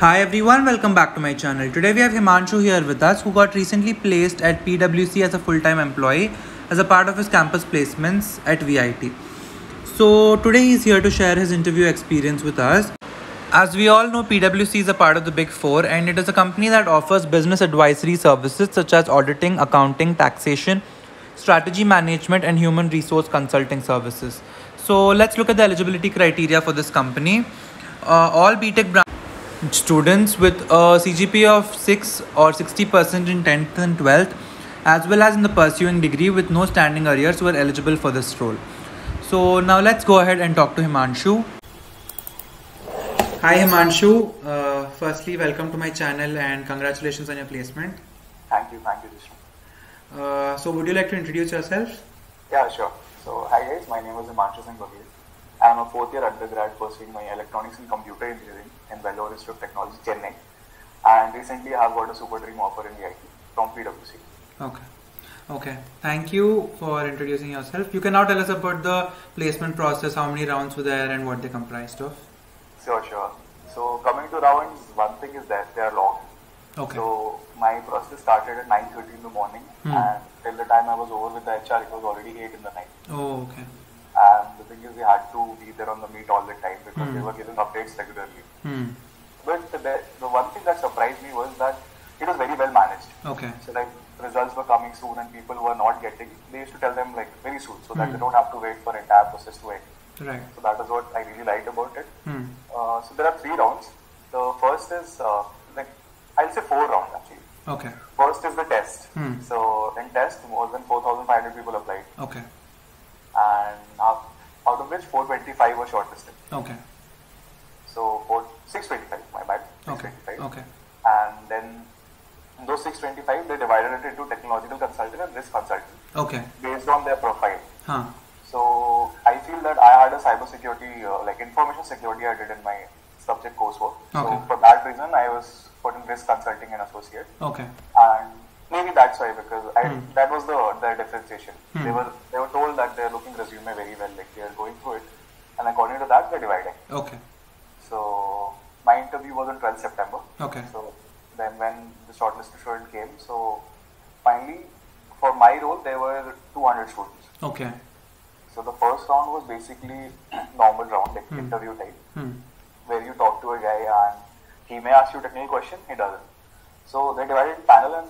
Hi everyone, welcome back to my channel. Today we have Himanshu here with us who got recently placed at PwC as a full-time employee as a part of his campus placements at VIT. So today he's here to share his interview experience with us. As we all know, PwC is a part of the Big Four and it is a company that offers business advisory services such as auditing, accounting, taxation, strategy management, and human resource consulting services. So let's look at the eligibility criteria for this company. Uh, all BTech branch students with a CGPA of 6 or 60% in 10th and 12th, as well as in the pursuing degree with no standing arrears, were eligible for this role. So now let's go ahead and talk to Himanshu. Hi Himanshu. Uh, firstly, welcome to my channel and congratulations on your placement. Thank you, thank you, Jishnu. Uh, so, would you like to introduce yourself? Yeah, sure. So, hi guys, my name is Himanshu Singh Baghel. I am a fourth year undergrad pursuing my electronics and computer engineering in Vellore Institute of Technology, Chennai. And recently I have got a super dream offer in VIT from PwC. Okay. Okay. Thank you for introducing yourself. You can now tell us about the placement process, how many rounds were there, and what they comprised of. Sure, sure. So, coming to rounds, one thing is that they are long. Okay. So, my process started at 9.30 in the morning Hmm. and till the time I was over with the HR, it was already 8 in the night. oh, okay. The thing is, we had to be there on the meet all the time because Hmm. they were giving updates regularly. Hmm. But the, the one thing that surprised me was that it was very well managed. Okay. So like results were coming soon and people were not getting, they used to tell them like very soon so that Hmm. they don't have to wait for entire process to end. Right. So that is what I really liked about it. Hmm. Uh, so there are three rounds. The first is uh, like I'll say four rounds actually. Okay. First is the test. Hmm. So in test, more than 4,500 people applied, Okay. And out out of which 425 were shortlisted. Okay. So four, 625, my bad. Okay. Okay. And then those 625, they divided it into technological consultant and risk consultant Okay. based on their profile. Huh. So I feel that I had a cybersecurity, uh, like information security, I did in my subject coursework. Okay. So for that reason, I was put in risk consulting and associate, Okay. and maybe that's why because I Hmm. that was the the differentiation. Hmm. They were they were told that they're looking resume very well, like they are going through it, and according to that, they're dividing. Okay. So my interview was on 12th September. Okay. So then when the shortlist student came, so finally for my role there were 200 students. Okay. So the first round was basically normal round, like Hmm. interview type, Hmm. where you talk to a guy and he may ask you technical question, he doesn't. So they divided panel and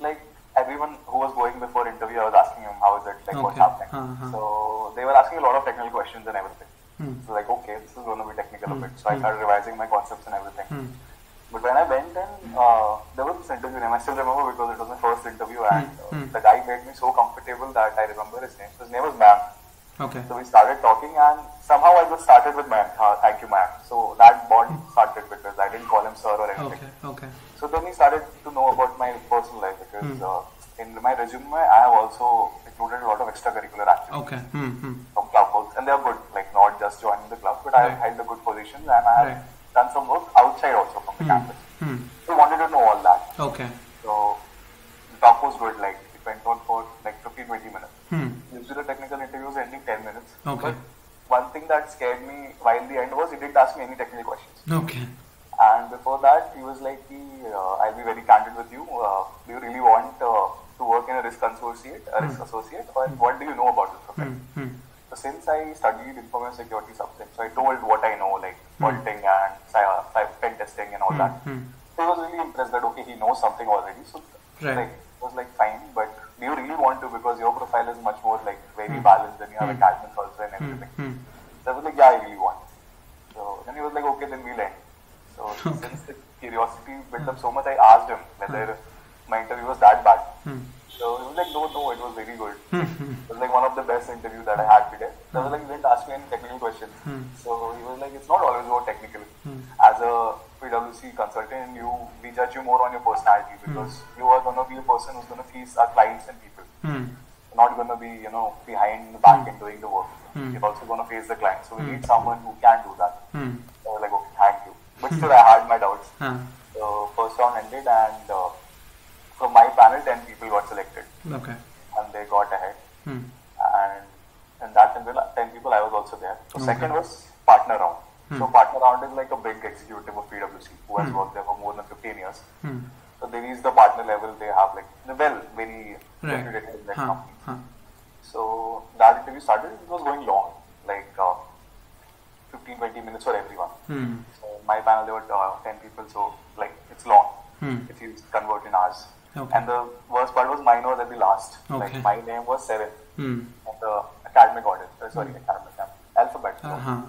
like everyone who was going before interview, I was asking him how is it, like what's happening. Uh-huh. So they were asking a lot of technical questions and everything. Hmm. So like okay, this is going to be technical a Hmm. bit. So I Hmm. started revising my concepts and everything. Hmm. But when I went in, uh, there was this interview name. I still remember because it was my first interview, and uh, the guy made me so comfortable that I remember his name. His name was Ma'am. Okay. So we started talking, and somehow I just started with Ma'am. Uh, thank you, Ma'am. So that bond started because I didn't call him sir or anything. Okay. Okay. So then he started to know about my personal life because Hmm. uh, in my resume I have also included a lot of extracurricular activities Okay. Hmm. Hmm. from club works, and they are good, like not just joining the club, but I have held the good positions and I have Right. done some work outside also from the Hmm. campus. Hmm. So wanted to know all that. Okay. So the talk was good, like it went on for like 15 20 minutes. Hmm. The technical interview was ending 10 minutes. Okay. But one thing that scared me while the end was he didn't ask me any technical questions. Okay. And before that, he was like, "Ki, uh, I'll be very candid with you. Uh, do you really want uh, to work in a risk associate, a risk associate, or what do you know about this Hmm. profession? Hmm. So since I studied information security subject, so I told what I know, like Hmm. auditing and pen testing and all Hmm. that. Hmm. So he was really impressed that okay, he knows something already. So Right. like it was like fine, do you really want to because your profile is much more like very Hmm. balanced and you have Hmm. academics also and Hmm. everything. Hmm. So I was like, yeah, I really want. So then he was like, okay, then we'll end. So Okay. since the curiosity built up so much, I asked him whether my interview was that bad. Hmm. So he was like, no, no, it was very good. Hmm. Hmm. It was like one of the best interviews that I had today. So I was like, he didn't ask me any technical questions. Hmm. So he was like, it's not always about technical. Hmm. As a PwC consultant, you we judge you more on your personality because you are gonna be a person who's gonna face our clients and people. Hmm. You're not gonna be, you know, behind the back Hmm. and doing the work. Hmm. You're also gonna face the client. So we Hmm. need someone who can do that. Hmm. So I was like, okay, thank you. But still, I had my doubts. So first round ended, and uh, from my panel, ten people got selected, Okay. and they got ahead. Hmm. And in that 10 people, 10 people, I was also there. So Okay. second was round. So partner round is like a big executive of PwC who has Hmm. worked there for more than 15 years. Hmm. So they reach the partner level, they have like well very Right. reputed in that Huh. company. Huh. So that interview started. It was going long, like uh, 15, 20 minutes for everyone. Hmm. So my panel there were uh, 10 people, so like it's long Hmm. if you convert in hours. Okay. And the worst part was mine was at the last. Okay. Like my name was seven Hmm. on the academic order. Uh, sorry, academic um, alphabet. Uh-huh.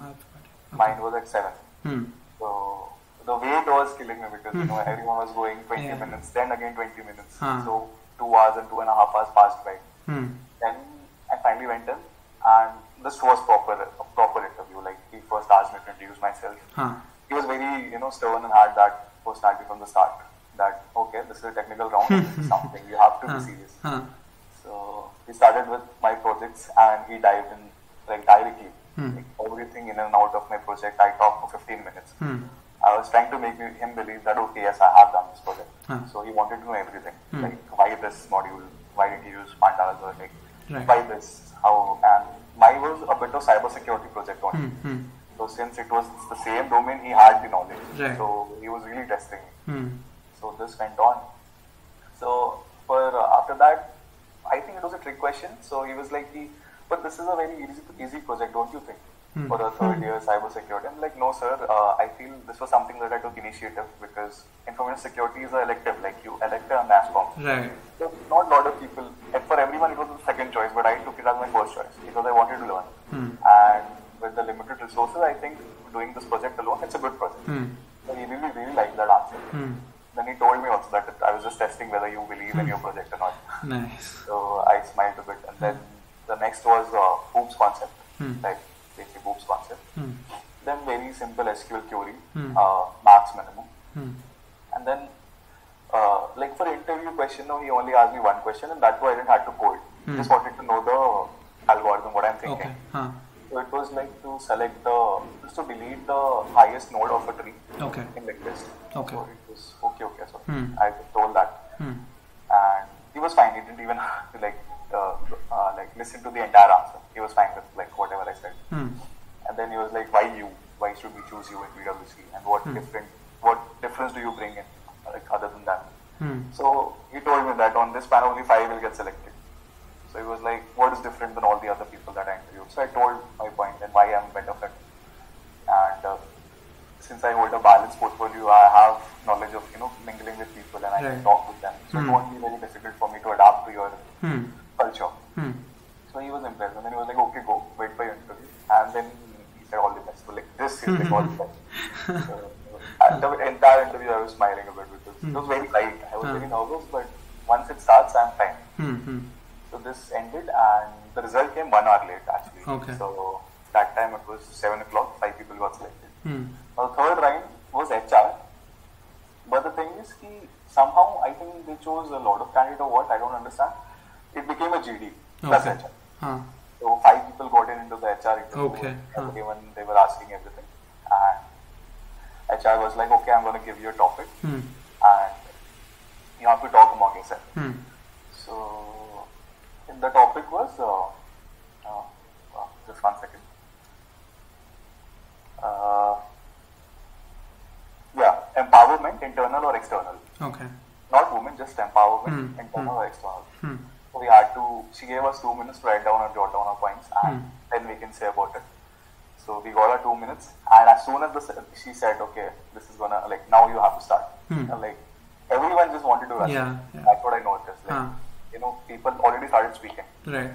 Mine was at seven. Hmm. So the wait was killing me because you know everyone was going 20 Yeah. minutes, then again 20 minutes. Huh. So two hours and two and a half hours passed by. Hmm. Then I finally went in, and this was proper a proper interview. Like he first asked me to introduce myself. Huh. He was very you know stern and had that personality from the start. That okay, this is a technical round. this is something you have to Huh. be serious. So he started with my projects, and he dived in like directly, Hmm. like, everything in and out of my project. I talked for 15 minutes. Hmm. I was trying to make him believe that okay, yes, I have done this project. Huh. So he wanted to know everything, Hmm. like why this module, why did you use pandas, or like Right. why this, how, and mine was a bit of cybersecurity project on. Hmm. Hmm. So since it was the same domain, he had the knowledge. Right. So he was really testing me. Hmm. So this went on. So for uh, after that, I think it was a trick question. So he was like, he, but this is a very easy, easy project, don't you think? Hmm. For a third year cybersecurity, I'm like, no, sir. Uh, I feel this was something that I took initiative because information security is a elective, like you elect a mass NASCOM. Right. So not a lot of people, and for everyone it was the second choice, but I took it as my first choice because I wanted to learn. Hmm. And with the limited resources, I think doing this project alone, it's a good project. Hmm. So he really, really liked that answer. Hmm. Then he told me also that I was just testing whether you believe in your project or not. Nice. So I smiled a bit. And then the next was concept, Hmm. like basically OOPS concept. Hmm. Then very simple SQL query, Hmm. uh, max minimum. And then, uh, like for interview question, no, he only asked me one question, and that too I didn't have to code. Just wanted to know the algorithm, what I'm thinking. Okay. Huh. So it was like to select the, just to delete the highest node of a tree Okay. in the list. Okay. So it was okay, okay. So. I told that, and he was fine. He didn't even like uh, uh, like listen to the entire answer. He was fine with like whatever I said. Hmm. And then he was like, "Why you? Why should we choose you in PwC? And what Hmm. different, what difference do you bring in, like other than that?" Hmm. So he told me that on this panel only five will get selected. So he was like, "What is different than all the other people that I interviewed?" So I told my point and why I'm better fit. And uh, since I hold a balanced portfolio, I have knowledge of you know mingling with people and I Right. can talk with them. So it won't be very difficult for me to adapt to your culture. So he was impressed, and then he was like, "Okay, go, wait for your interview." And then he said, "All the best." So like this, he's like, "All the best." So, uh, the entire interview, I was smiling a bit because it was very light. I was Hmm. very nervous, but once it starts, I'm fine. Hmm. Hmm. So this ended, and the result came one hour late actually. Okay. So that time it was seven o'clock. Five people got selected. Hmm. Now the third round was HR, but the thing is, he somehow I think they chose a lot of candidates or what I don't understand. It became a GD plus Okay. HR. Huh. So five people got in into the HR interview. Okay, huh. Everyone they were asking everything, and HR was like, "Okay, I'm going to give you a topic, Hmm. and you have to talk among yourself." Hmm. So the topic was uh, uh, uh, just one second. Uh, yeah, empowerment, internal or external. Okay. Not women, just empowerment, Hmm, internal or external. So we had to, she gave us two minutes to write down or jot down our points and Hmm. then we can say about it. So we got our two minutes and as soon as the, she said, okay, this is gonna, like, now you have to start. Hmm. Like, everyone just wanted to rush. Yeah, yeah. That's what I noticed. Like, Huh. you know, people already started speaking. Right.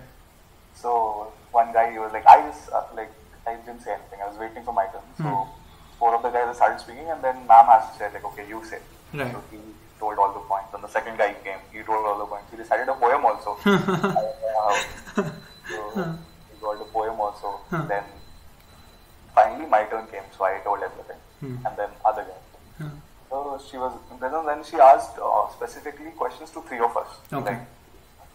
So one guy, he was like, I just, uh, like, I didn't say anything. I was waiting for my turn. So Hmm. four of the guys started speaking and then ma'am has said, like, okay, you say. Right. So he told all the points. And the second guy came, he told all the points. He recited a poem also. I don't know so he got a poem also. Then finally my turn came, so I told everything. Hmm. And then other guy. So she was impressed, and then she asked uh, specifically questions to three of us. Okay. Like,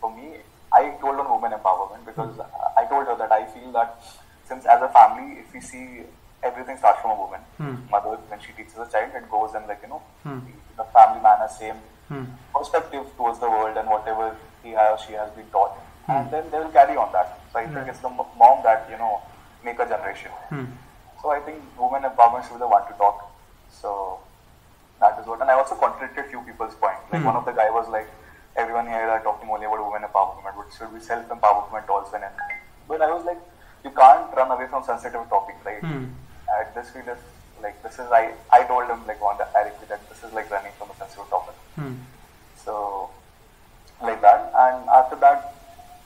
for me, I told on women empowerment because uh, I told her that I feel that since as a family, if we see everything starts from a woman, Hmm. mother when she teaches a child, it goes and like you know, Hmm. The family man has same Hmm. perspective towards the world and whatever he or she has been taught, Hmm. and then they will carry on that. So I think it's the mom that you know make a generation. Hmm. So I think women empowerment should be the one to talk. So that is what. And I also contradicted a few people's point. Like Hmm. one of the guy was like, everyone here are talking only about women empowerment, but should be self empowerment also and. But I was like, you can't run away from sensitive topic, right? Hmm. At this field, like this is I I told him like on the directly that this is like running from a sensitive topic. Hmm. So, like that. And after that,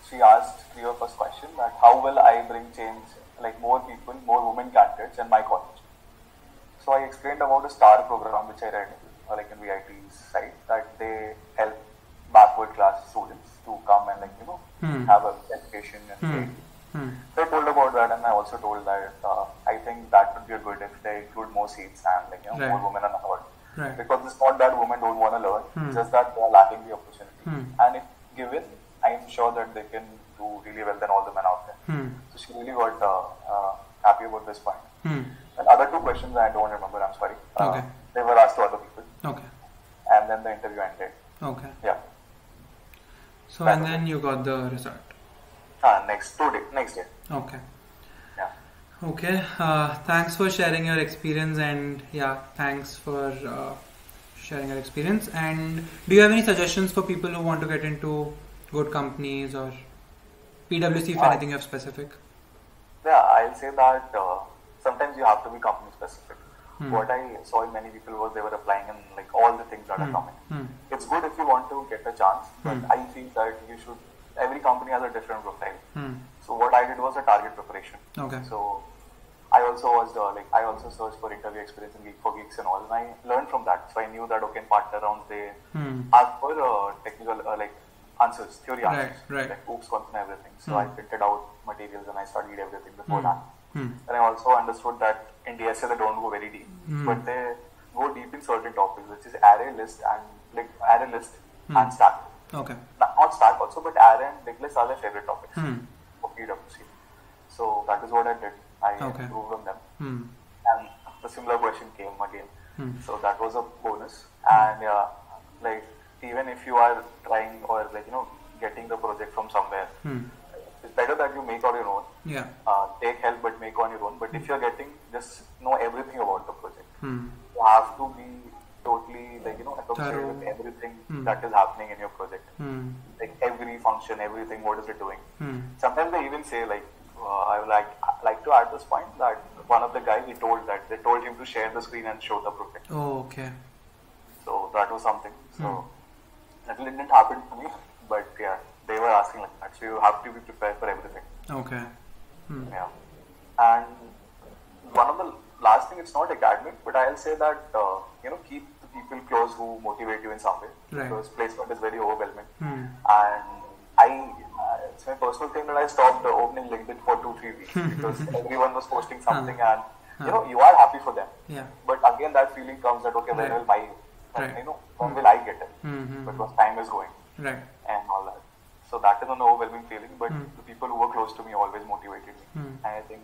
she asked clear first question that how will I bring change, like more people, more women candidates in my college. So I explained about the STAR program which I read, like in VIT's site, that they help backward class students to come and like you know Hmm. have a education and Hmm. Hmm. So I told about that, and I also told that uh, I think that would be a good if seats and like you know Right. more women on the board. Right. Because it's not that women don't want to learn, Hmm. just that they are lacking the opportunity. Hmm. And if given, I'm sure that they can do really well than all the men out there. Hmm. So she really got uh, uh, happy about this point. Hmm. And other two questions I don't remember. I'm sorry. Uh, Okay. They were asked to other people, Okay. and then the interview ended. Okay. Yeah. So That and then you got the result. Uh, next two day, next day. Okay. Okay. Uh, thanks for sharing your experience and yeah, thanks for uh, sharing your experience. And do you have any suggestions for people who want to get into good companies or PwC if Uh, anything you have specific? Yeah, I'll say that uh, sometimes you have to be company specific. Hmm. What I saw in many people was they were applying in like all the things that are Hmm. coming. Hmm. It's good if you want to get a chance, but Hmm. I feel that you should. Every company has a different profile. Hmm. So what I did was a target preparation. Okay. So I also was uh, like I also searched for interview experience in Geek for Geeks and all, and I learned from that. So I knew that okay, in partner rounds they Hmm. ask for uh, technical uh, like answers, theory Right, answers, right. like OOPS concept and everything. So Hmm. I printed out materials and I studied everything before Hmm. that. Hmm. And I also understood that in DSA they don't go very deep, Hmm. but they go deep in certain topics, which is array list and like array list Hmm. and stack. Okay. Not not stack also, but array and big list are their favorite topics Hmm. PwC. So that is what I did. I Okay. improved on them, Hmm. and the similar question came again. Hmm. So that was a bonus. And yeah, like even if you are trying or like you know getting the project from somewhere, Hmm. it's better that you make on your own. Yeah. Uh, take help, but make on your own. But if you're getting, just know everything about the project. Hmm. You have to be totally like you know associated with everything Hmm. that is happening in your project. Function, everything. What is it doing? Hmm. Sometimes they even say like, uh, I would like like to add this point that one of the guys he told that they told him to share the screen and show the project. Oh, okay. So that was something. So Hmm. that didn't happen to me, but yeah, they were asking like that. So you have to be prepared for everything. Okay. Hmm. Yeah. And one of the last thing, it's not academic, but I'll say that uh, you know keep the people close who motivate you in some way Right. because placement is very overwhelming. Hmm. And I, uh, it's my personal thing that I stopped uh, opening LinkedIn for two three weeks because everyone was posting something and you know you are happy for them. Yeah. But again, that feeling comes that okay, when will my, Right. you know, when will I get it? Hmm. Because time is going Right. and all that. So that is an overwhelming feeling, but Hmm. the people who were close to me always motivated me. Hmm. And I think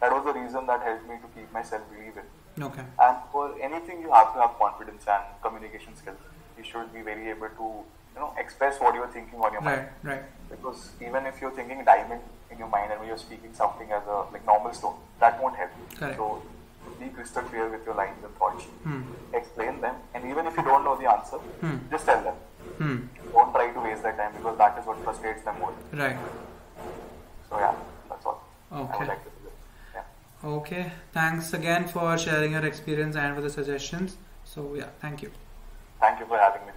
that was the reason that helped me to keep myself believing. Okay. And for anything, you have to have confidence and communication skills. You should be very able to, you know, express what you're thinking on your Right. mind. Right. Because even if you're thinking diamond in your mind and when you're speaking something as a like normal stone, that won't help. you. Correct. So be crystal clear with your lines and thoughts. Hmm. Explain them, and even if you don't know the answer, Hmm. just tell them. Hmm. Don't try to waste that time because that is what frustrates them more. Right. So yeah, that's all. I Okay. would like. Yeah. Okay. Thanks again for sharing your experience and for the suggestions. So yeah, thank you. Thank you for having me.